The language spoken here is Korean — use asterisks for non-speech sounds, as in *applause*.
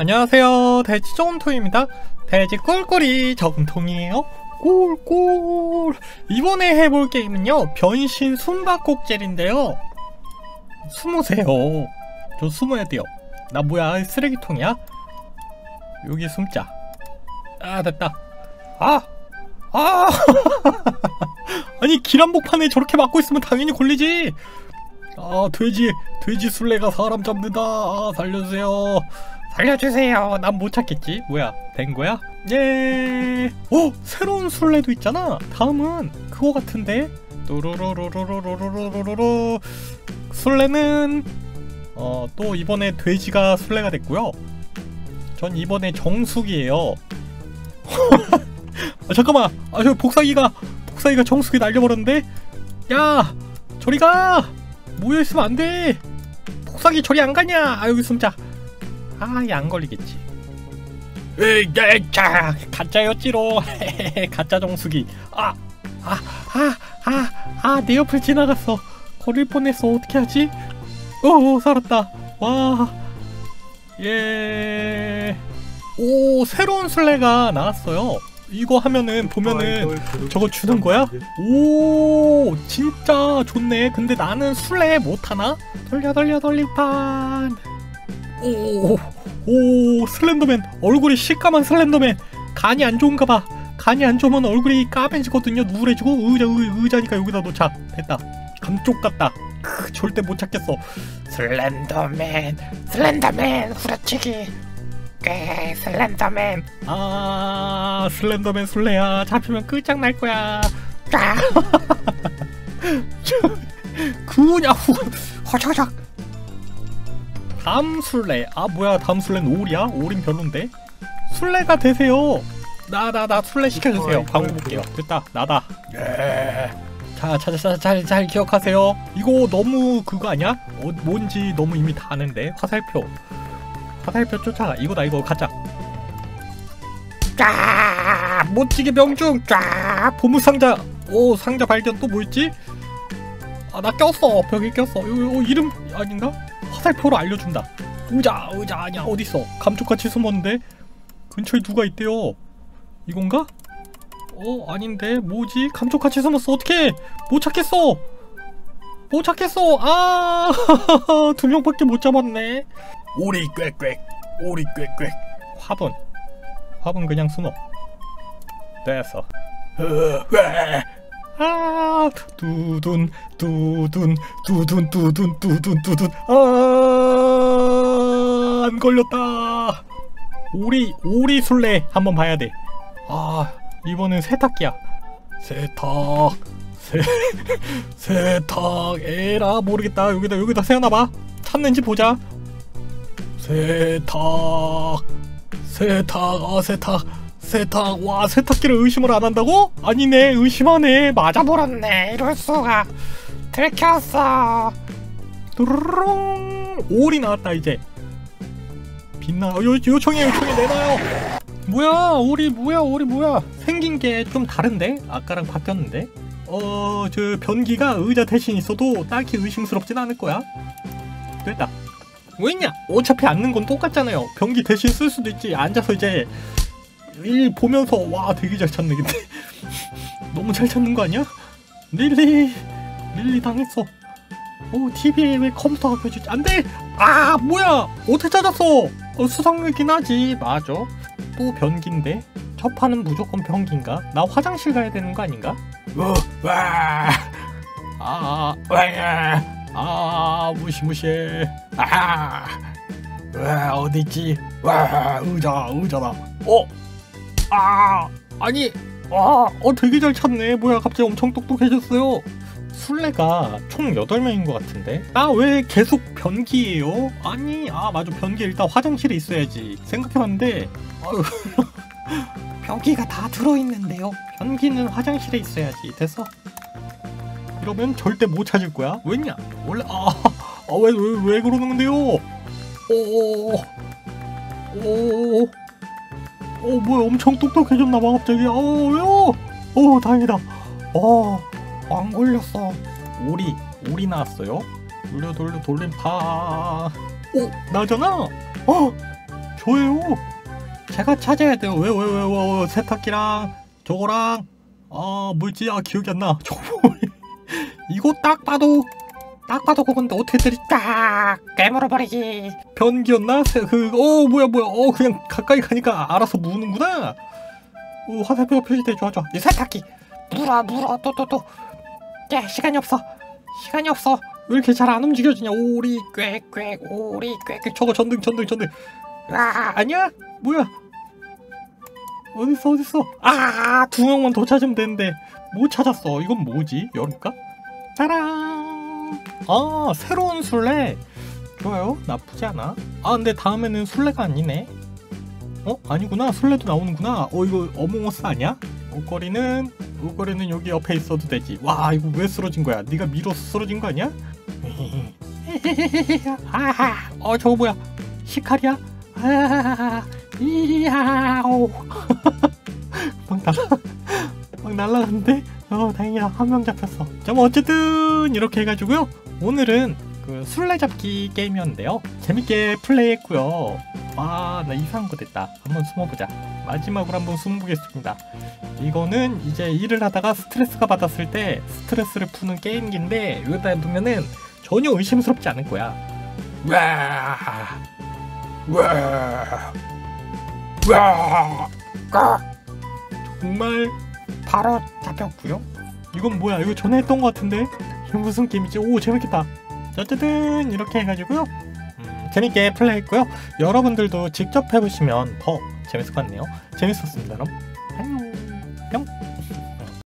안녕하세요. 돼지 저금통입니다. 돼지 꿀꿀이 저금통이에요. 꿀꿀. 이번에 해볼 게임은요 변신 숨바꼭질인데요. 숨으세요. 저 숨어야 돼요. 나 뭐야 쓰레기통이야? 여기 숨자. 아 됐다. 아! 아! *laughs* 아니 길 한복판에 저렇게 막고 있으면 당연히 걸리지. 아 돼지 돼지 술래가 사람 잡는다. 아 살려주세요 살려주세요. 난 못 찾겠지. 뭐야 된 거야? 예. 오! 새로운 술래도 있잖아. 다음은 그거 같은데. 또로로로로로로로로로로. 술래는 어 또 이번에 돼지가 술래가 됐고요. 전 이번에 정숙이에요. *laughs* 아, 잠깐만. 아저 복사기가 복사기가 정숙이 날려버렸는데. 야 저리가! 모여있으면 안돼! 복사기 저리 안 가냐! 아 여기 숨자 아얘 안 걸리겠지. 으자 가짜였지로. *laughs* 가짜 정수기. 아 아 아 아 아 내 옆을 지나갔어. 걸릴 뻔했어. 어떻게 하지? 오 살았다. 와 예 오 새로운 술래가 나왔어요. 이거 하면은 보면은 저거 주는 거야? 오 진짜 좋네. 근데 나는 술래 못하나? 돌려 돌려 돌림판 오, 오 슬렌더맨. 얼굴이 시까만 슬렌더맨. 간이 안 좋은가 봐. 간이 안 좋으면 얼굴이 까매지거든요. 누래지고 의자 의, 의자니까 여기다 놓자. 됐다. 감쪽 같다. 크, 절대 못 찾겠어. 슬렌더맨 슬렌더맨 후려치기. 꽤 슬렌더맨. 아 슬렌더맨 술래야. 잡히면 끝장날 거야. 아. *laughs* 후 허작작 다음 술래 아 뭐야 다음 술래는 오리야? 오린 별론데 술래가 되세요 나 나 나 술래 시켜주세요 광고 볼게요 됐다 나다 예. 자, 자, 자, 잘, 잘 기억하세요. 이거 너무 그거 아니야? 어, 뭔지 너무 이미 다 아는데. 화살표. 화살표 쫓아가. 이거다, 이거 가자. 쫙! 멋지게 명중! 쫙! 보물상자! 오, 상자 발견 또 뭐 있지? 아, 나 꼈어. 벽에 꼈어. 요, 요, 이름 아닌가? 화살표로 알려준다. 의자, 의자 아니야. 어딨어? 감쪽같이 숨었는데? 근처에 누가 있대요. 이건가? 어 아닌데. 뭐지? 감쪽같이 숨었어. 어떡해! 못 찾겠어! 못 찾겠어! *laughs* 아 두 명밖에 못 잡았네. 오리 꽥꽥 오리 꽥꽥. 화분. 화분 그냥 숨어. 됐어 아 두둔 두둔 두둔 두둔 두둔 두둔. 아안 걸렸다. 오리 오리 술래 한번 봐야 돼아 이번엔 세탁기야. 세탁. 세 *laughs* 세탁. 에라 모르겠다. 여기다 여기다 세워놔봐. 찾는지 보자. 세탁. 세탁. 아 세탁 세탁. 와 세탁기를 의심을 안 한다고? 아니네 의심하네. 맞아버렸네. 이럴 수가. 들켰어. 뚜루룽. 오리 나왔다 이제. 빛나. 요, 요청해 요청해 내놔요. 뭐야? 오리 뭐야? 오리 뭐야? 생긴 게 좀 다른데? 아까랑 바뀌었는데? 어 저 변기가 의자 대신 있어도 딱히 의심스럽진 않을 거야. 됐다. 왜냐? 어차피 앉는 건 똑같잖아요. 변기 대신 쓸 수도 있지. 앉아서 이제 일 보면서 와 되게 잘 찾네 근데. *laughs* 너무 잘 찾는 거 아니야? 릴리 릴리 당했어. 오 TV에 왜 컴퓨터가 켜지지? 안돼! 아 뭐야! 어떻게 찾았어? 어, 수상이긴 하지. 맞아. 또 변기인데? 첫 판은 무조건 변기인가? 나 화장실 가야 되는 거 아닌가? 어, 와, 아, 와, 아, 무시무시해. 아, 와, 어디있지? 와, 의자, 의자다. 어, 아, 아니, 아, 어, 되게 잘 찾네. 뭐야, 갑자기 엄청 똑똑해졌어요. 술래가 총 8명인 것 같은데? 나 왜 계속 변기예요? 아니, 아, 맞아. 변기 일단 화장실에 있어야지. 생각해봤는데, 아유. *laughs* 변기가 다 들어있는데요. 변기는 화장실에 있어야지. 됐어? 이러면 절대 못 찾을 거야. 왜냐? 원래 아왜 왜왜 그러는 건데요? 오오오 오. 오 뭐야 엄청 똑똑해졌나 봐 갑자기. 어 왜요? 오 다행이다. 어안 걸렸어. 오리 오리 나왔어요. 돌려 돌려 돌림 파. 오 나잖아. 어 저예요. 제가 찾아야 돼요. 왜, 왜, 왜, 왜, 왜, 세탁기랑 저거랑, 아, 뭐지? 아, 기억이 안 나. *laughs* 저거 뭐, 이거 딱 봐도, 딱 봐도 그건데 어떻게 들이 딱 깨물어버리지. 변기였나? 세- 그, 어, 뭐야, 뭐야. 어, 그냥 가까이 가니까 알아서 무는구나. 오, 화살표가 표시돼. 좋아, 좋아. 이 세탁기. 물어, 물어. 또, 또, 또. 야, 시간이 없어. 시간이 없어. 왜 이렇게 잘 안 움직여지냐? 오리 꽥꽥 오리 꽥꽥 저거 전등 전등 전등. 아 아니야? 뭐야? 어딨어 어딨어? 아두 명만 더 찾으면 되는데 못 찾았어. 이건 뭐지? 열까? 짜란. 아 새로운 술래. 좋아요. 나쁘지 않아. 아 근데 다음에는 술래가 아니네. 어 아니구나 술래도 나오는구나. 어 이거 어몽어스 아니야? 옷걸이는 옷걸이는 여기 옆에 있어도 되지. 와 이거 왜 쓰러진 거야? 네가 밀어서 쓰러진 거 아니야? *laughs* 아하, 어 저거 뭐야? 시칼이야? 아, 이야오. 막 날라, 막 날라갔는데, 어 다행이야 한명 잡혔어. 자, 뭐 어쨌든 이렇게 해가지고요. 오늘은 그 술래잡기 게임이었는데요. 재밌게 플레이했고요. 와, 나 이상한 거 됐다. 한번 숨어보자. 마지막으로 한번 숨어보겠습니다. 이거는 이제 일을 하다가 스트레스가 받았을 때 스트레스를 푸는 게임기인데 여기다 두면은 전혀 의심스럽지 않을 거야. 와, 와, 와, 까. 정말 바로 잡혔고요. 이건 뭐야? 이거 전에 했던 것 같은데 무슨 게임이지? 오 재밌겠다. 자, 어쨌든 이렇게 해가지고요. 음, 재밌게 플레이했고요. 여러분들도 직접 해보시면 더 재밌을 것 같네요. 재밌었습니다, 그럼. 안녕. 뿅.